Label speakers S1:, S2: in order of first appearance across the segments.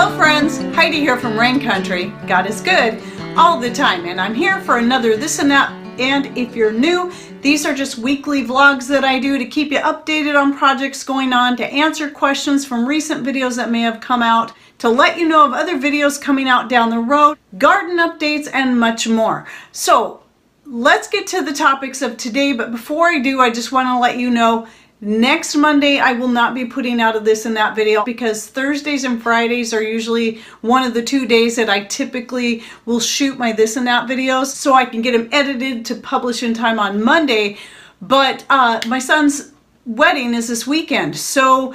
S1: Hello friends, Heidi here from Rain Country. God is good all the time and I'm here for another this and that and if you're new, these are just weekly vlogs that I do to keep you updated on projects going on, to answer questions from recent videos that may have come out, to let you know of other videos coming out down the road, garden updates, and much more. So let's get to the topics of today, but before I do, I just want to let you know Next Monday, I will not be putting out of this and that video because Thursdays and Fridays are usually one of the two days that I typically will shoot my this and that videos so I can get them edited to publish in time on Monday. But uh, my son's wedding is this weekend, so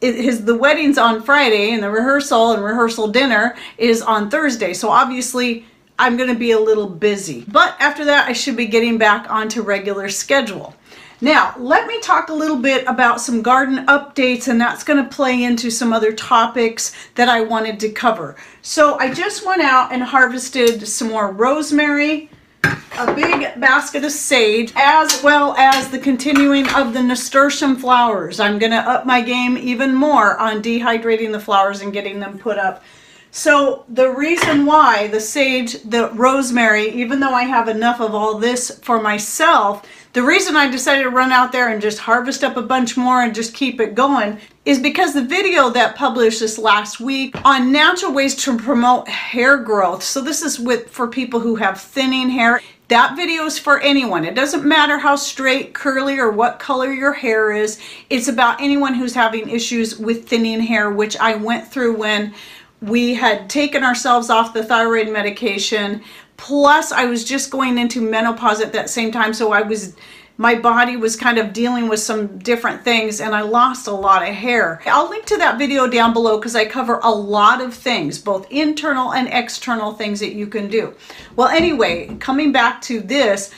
S1: the wedding's on Friday and the rehearsal and rehearsal dinner is on Thursday. So obviously I'm going to be a little busy. But after that, I should be getting back onto regular schedule. Now, let me talk a little bit about some garden updates and that's going to play into some other topics that I wanted to cover. So I just went out and harvested some more rosemary, a big basket of sage, as well as the continuing of the nasturtium flowers. I'm going to up my game even more on dehydrating the flowers and getting them put up. So the reason why the sage, the rosemary, even though I have enough of all this for myself, the reason I decided to run out there and just harvest up a bunch more and just keep it going is because the video that published this last week on natural ways to promote hair growth. So this is with for people who have thinning hair. That video is for anyone. It doesn't matter how straight, curly, or what color your hair is. It's about anyone who's having issues with thinning hair, which I went through when we had taken ourselves off the thyroid medication plus I was just going into menopause at that same time so I was my body was kind of dealing with some different things and I lost a lot of hair. I'll link to that video down below because I cover a lot of things, both internal and external things that you can do. Well, anyway, coming back to this,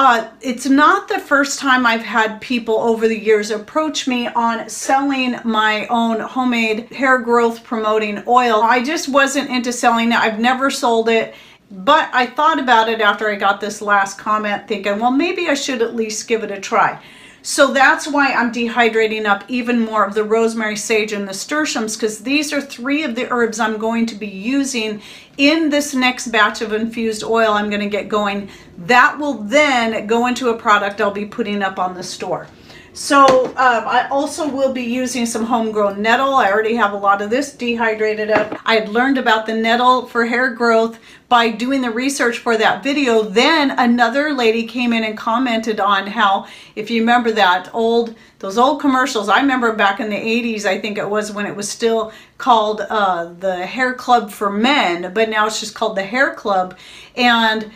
S1: uh, it's not the first time I've had people over the years approach me on selling my own homemade hair growth promoting oil. I just wasn't into selling it. I've never sold it. But I thought about it after I got this last comment thinking, well, maybe I should at least give it a try. So that's why I'm dehydrating up even more of the rosemary, sage, and nasturtiums because these are three of the herbs I'm going to be using in this next batch of infused oil I'm going to get going. That will then go into a product I'll be putting up on the store. So um, I also will be using some homegrown nettle. I already have a lot of this dehydrated up. I had learned about the nettle for hair growth by doing the research for that video. Then another lady came in and commented on how, if you remember that old, those old commercials, I remember back in the 80s, I think it was when it was still called uh, the Hair Club for Men, but now it's just called the Hair Club. And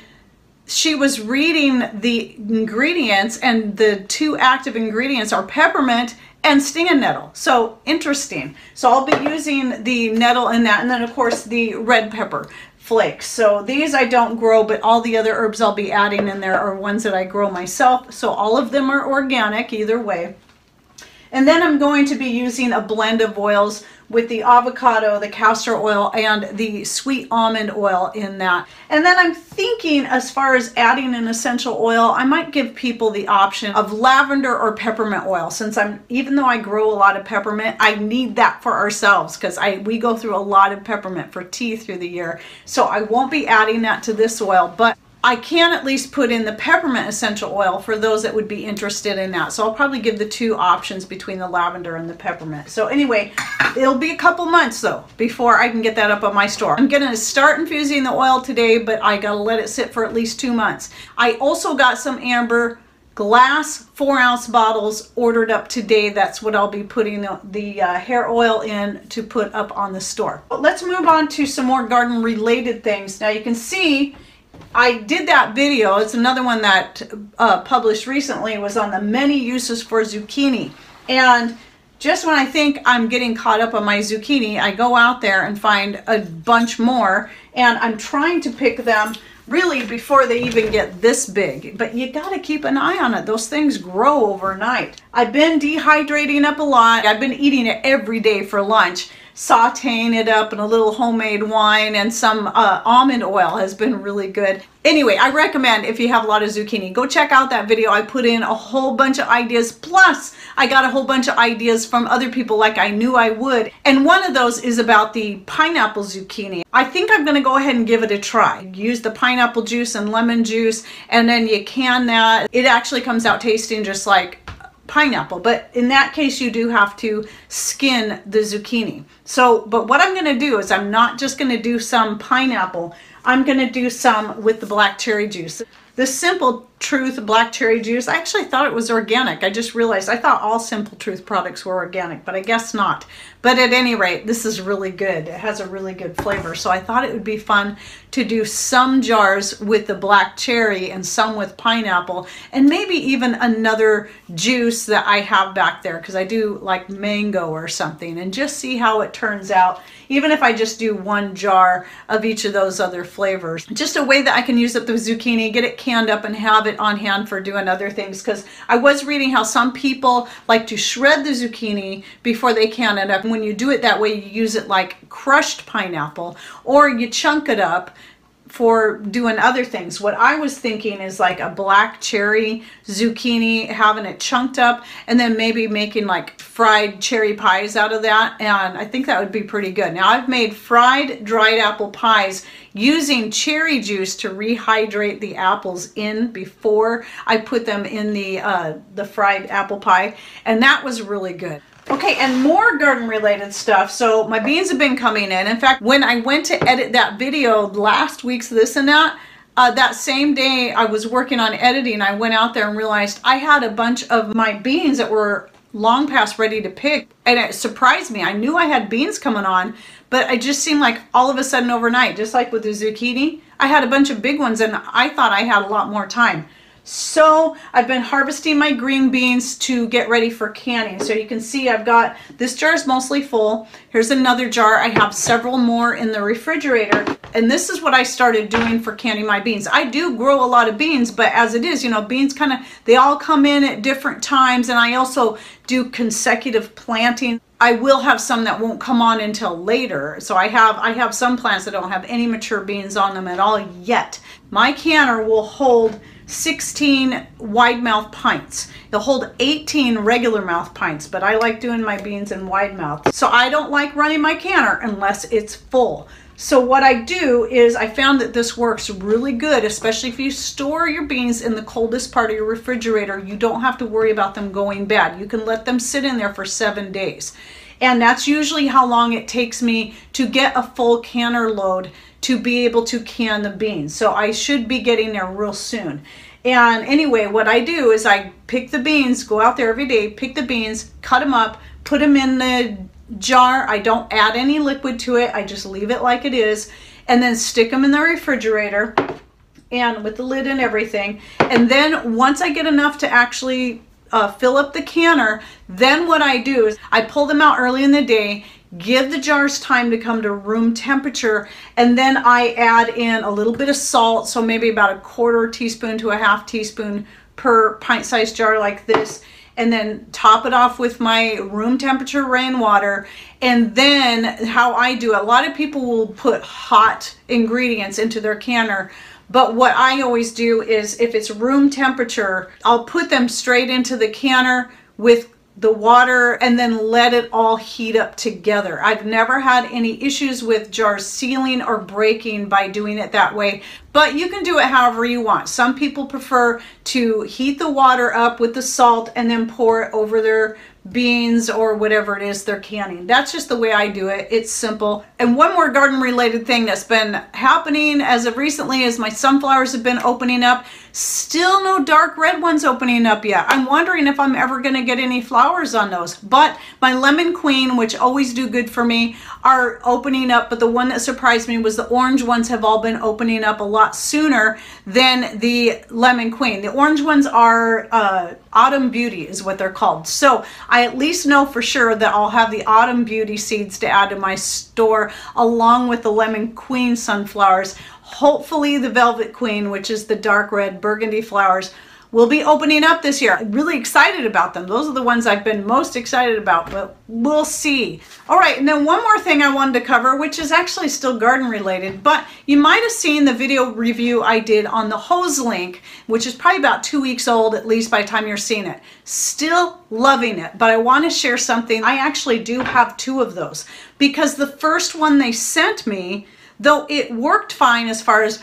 S1: she was reading the ingredients and the two active ingredients are peppermint and stinging nettle. So interesting. So I'll be using the nettle in that and then of course the red pepper flakes. So these I don't grow, but all the other herbs I'll be adding in there are ones that I grow myself. So all of them are organic either way. And then I'm going to be using a blend of oils with the avocado, the castor oil, and the sweet almond oil in that. And then I'm thinking as far as adding an essential oil, I might give people the option of lavender or peppermint oil since I'm, even though I grow a lot of peppermint, I need that for ourselves because I we go through a lot of peppermint for tea through the year. So I won't be adding that to this oil, but I can at least put in the peppermint essential oil for those that would be interested in that. So I'll probably give the two options between the lavender and the peppermint. So anyway, it'll be a couple months though before I can get that up on my store. I'm gonna start infusing the oil today, but I gotta let it sit for at least two months. I also got some amber glass four ounce bottles ordered up today. That's what I'll be putting the, the uh, hair oil in to put up on the store. But let's move on to some more garden related things. Now you can see I did that video. It's another one that uh, published recently. Was on the many uses for zucchini. And just when I think I'm getting caught up on my zucchini, I go out there and find a bunch more. And I'm trying to pick them really before they even get this big. But you got to keep an eye on it. Those things grow overnight. I've been dehydrating up a lot. I've been eating it every day for lunch. Sauteing it up in a little homemade wine and some uh, almond oil has been really good. Anyway, I recommend if you have a lot of zucchini, go check out that video. I put in a whole bunch of ideas. Plus, I got a whole bunch of ideas from other people like I knew I would. And one of those is about the pineapple zucchini. I think I'm going to go ahead and give it a try. Use the pineapple juice and lemon juice, and then you can that. It actually comes out tasting just like pineapple but in that case you do have to skin the zucchini. So but what I'm going to do is I'm not just going to do some pineapple. I'm going to do some with the black cherry juice. The Simple Truth black cherry juice, I actually thought it was organic. I just realized I thought all Simple Truth products were organic, but I guess not. But at any rate, this is really good. It has a really good flavor. So I thought it would be fun to do some jars with the black cherry and some with pineapple and maybe even another juice that I have back there because I do like mango or something and just see how it turns out even if I just do one jar of each of those other flavors. Just a way that I can use up the zucchini, get it canned up and have it on hand for doing other things because I was reading how some people like to shred the zucchini before they can it up. And When you do it that way, you use it like crushed pineapple or you chunk it up for doing other things. What I was thinking is like a black cherry zucchini, having it chunked up, and then maybe making like fried cherry pies out of that. And I think that would be pretty good. Now I've made fried dried apple pies using cherry juice to rehydrate the apples in before I put them in the, uh, the fried apple pie. And that was really good. Okay, and more garden related stuff. So my beans have been coming in. In fact, when I went to edit that video last week's this and that, uh, that same day I was working on editing, I went out there and realized I had a bunch of my beans that were long past ready to pick. And it surprised me. I knew I had beans coming on, but it just seemed like all of a sudden overnight, just like with the zucchini, I had a bunch of big ones and I thought I had a lot more time. So I've been harvesting my green beans to get ready for canning. So you can see I've got, this jar is mostly full. Here's another jar. I have several more in the refrigerator. And this is what I started doing for canning my beans. I do grow a lot of beans, but as it is, you know, beans kind of, they all come in at different times. And I also do consecutive planting. I will have some that won't come on until later. So I have I have some plants that don't have any mature beans on them at all yet. My canner will hold 16 wide mouth pints. They'll hold 18 regular mouth pints, but I like doing my beans in wide mouth. So I don't like running my canner unless it's full. So what I do is I found that this works really good, especially if you store your beans in the coldest part of your refrigerator. You don't have to worry about them going bad. You can let them sit in there for seven days. And that's usually how long it takes me to get a full canner load to be able to can the beans. So I should be getting there real soon. And anyway, what I do is I pick the beans, go out there every day, pick the beans, cut them up, put them in the jar. I don't add any liquid to it. I just leave it like it is and then stick them in the refrigerator and with the lid and everything. And then once I get enough to actually uh, fill up the canner, then what I do is I pull them out early in the day, give the jars time to come to room temperature, and then I add in a little bit of salt, so maybe about a quarter teaspoon to a half teaspoon per pint-sized jar like this, and then top it off with my room temperature rainwater. And then how I do it, a lot of people will put hot ingredients into their canner, but what I always do is if it's room temperature, I'll put them straight into the canner with the water and then let it all heat up together. I've never had any issues with jars sealing or breaking by doing it that way, but you can do it however you want. Some people prefer to heat the water up with the salt and then pour it over their beans or whatever it is they're canning. That's just the way I do it. It's simple. And one more garden related thing that's been happening as of recently is my sunflowers have been opening up. Still no dark red ones opening up yet. I'm wondering if I'm ever going to get any flowers on those. But my lemon queen, which always do good for me, are opening up. But the one that surprised me was the orange ones have all been opening up a lot sooner than the lemon queen. The orange ones are uh, autumn beauty is what they're called. So I at least know for sure that I'll have the autumn beauty seeds to add to my store along with the lemon queen sunflowers hopefully the Velvet Queen, which is the dark red burgundy flowers, will be opening up this year. I'm really excited about them. Those are the ones I've been most excited about, but we'll see. All right, and then one more thing I wanted to cover, which is actually still garden related, but you might have seen the video review I did on the Hoselink, which is probably about two weeks old, at least by the time you're seeing it. Still loving it, but I want to share something. I actually do have two of those because the first one they sent me, though it worked fine as far as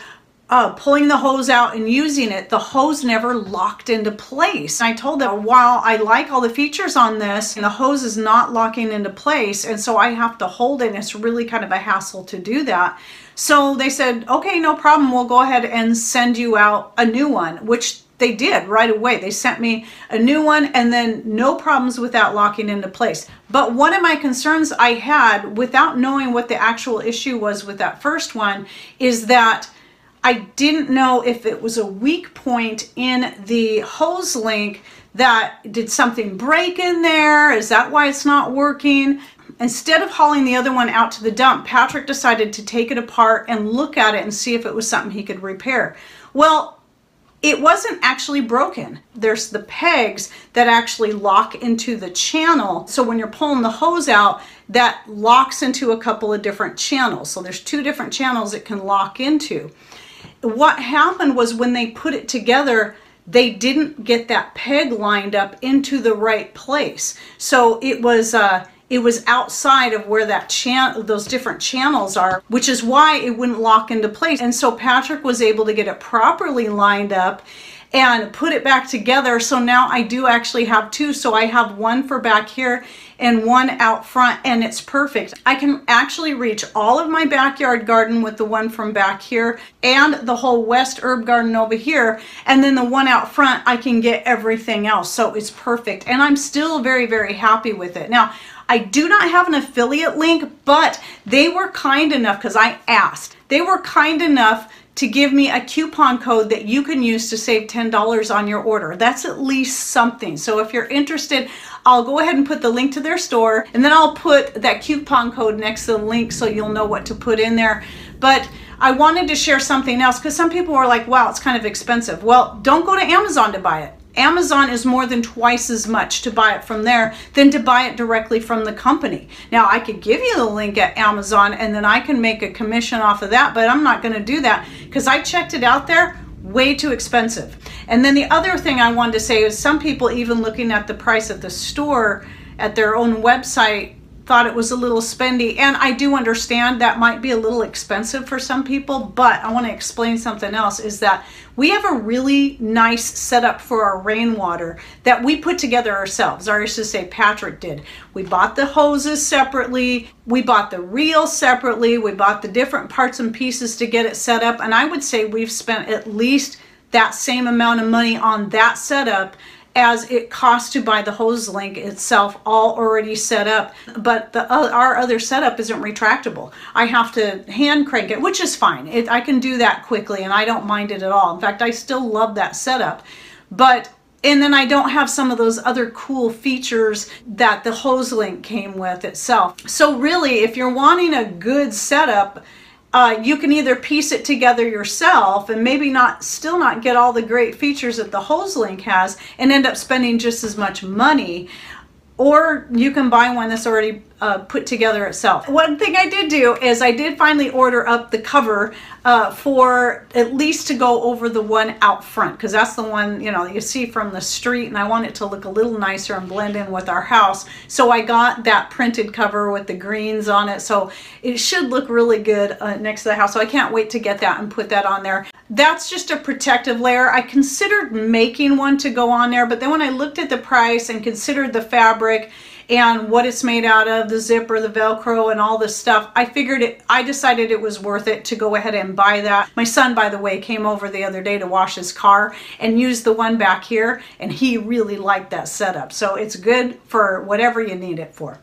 S1: uh, pulling the hose out and using it, the hose never locked into place. And I told them, while I like all the features on this, the hose is not locking into place, and so I have to hold it, and it's really kind of a hassle to do that. So they said, okay, no problem, we'll go ahead and send you out a new one, which they did right away. They sent me a new one and then no problems with that locking into place. But one of my concerns I had without knowing what the actual issue was with that first one is that I didn't know if it was a weak point in the Hoselink that did something break in there? Is that why it's not working? Instead of hauling the other one out to the dump, Patrick decided to take it apart and look at it and see if it was something he could repair. Well, it wasn't actually broken. There's the pegs that actually lock into the channel. So when you're pulling the hose out, that locks into a couple of different channels. So there's two different channels it can lock into what happened was when they put it together, they didn't get that peg lined up into the right place. So it was uh, it was outside of where that channel, those different channels are, which is why it wouldn't lock into place. And so Patrick was able to get it properly lined up and put it back together. So now I do actually have two. So I have one for back here and one out front and it's perfect. I can actually reach all of my backyard garden with the one from back here and the whole west herb garden over here. And then the one out front, I can get everything else. So it's perfect. And I'm still very, very happy with it. Now, I do not have an affiliate link, but they were kind enough because I asked. They were kind enough to give me a coupon code that you can use to save $10 on your order. That's at least something. So if you're interested, I'll go ahead and put the link to their store and then I'll put that coupon code next to the link so you'll know what to put in there. But I wanted to share something else because some people were like, wow, it's kind of expensive. Well, don't go to Amazon to buy it. Amazon is more than twice as much to buy it from there than to buy it directly from the company. Now, I could give you the link at Amazon and then I can make a commission off of that, but I'm not going to do that because I checked it out there way too expensive. And then the other thing I wanted to say is some people even looking at the price at the store at their own website thought it was a little spendy and I do understand that might be a little expensive for some people but I want to explain something else is that we have a really nice setup for our rainwater that we put together ourselves. I should say Patrick did. We bought the hoses separately we bought the reel separately we bought the different parts and pieces to get it set up and I would say we've spent at least that same amount of money on that setup as it costs to buy the Hoselink itself all already set up. But the uh, our other setup isn't retractable. I have to hand crank it which is fine. It, i can do that quickly and i don't mind it at all. In fact i still love that setup. But and then I don't have some of those other cool features that the Hoselink came with itself. So really, if you're wanting a good setup, uh, you can either piece it together yourself and maybe not still not get all the great features that the Hoselink has and end up spending just as much money or you can buy one that's already uh, put together itself. One thing I did do is I did finally order up the cover uh, for at least to go over the one out front because that's the one you know you see from the street and I want it to look a little nicer and blend in with our house. So I got that printed cover with the greens on it so it should look really good uh, next to the house. So I can't wait to get that and put that on there. That's just a protective layer. I considered making one to go on there but then when I looked at the price and considered the fabric and what it's made out of, the zipper, the Velcro, and all this stuff. I figured it, I decided it was worth it to go ahead and buy that. My son, by the way, came over the other day to wash his car and used the one back here, and he really liked that setup. So it's good for whatever you need it for.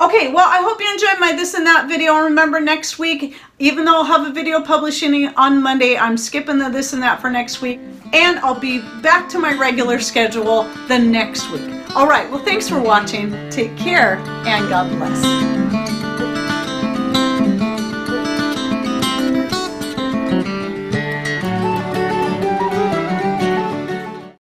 S1: Okay, well, I hope you enjoyed my this and that video. Remember, next week, even though I'll have a video publishing on Monday, I'm skipping the this and that for next week. And I'll be back to my regular schedule the next week. All right, well, thanks for watching. Take care, and God bless.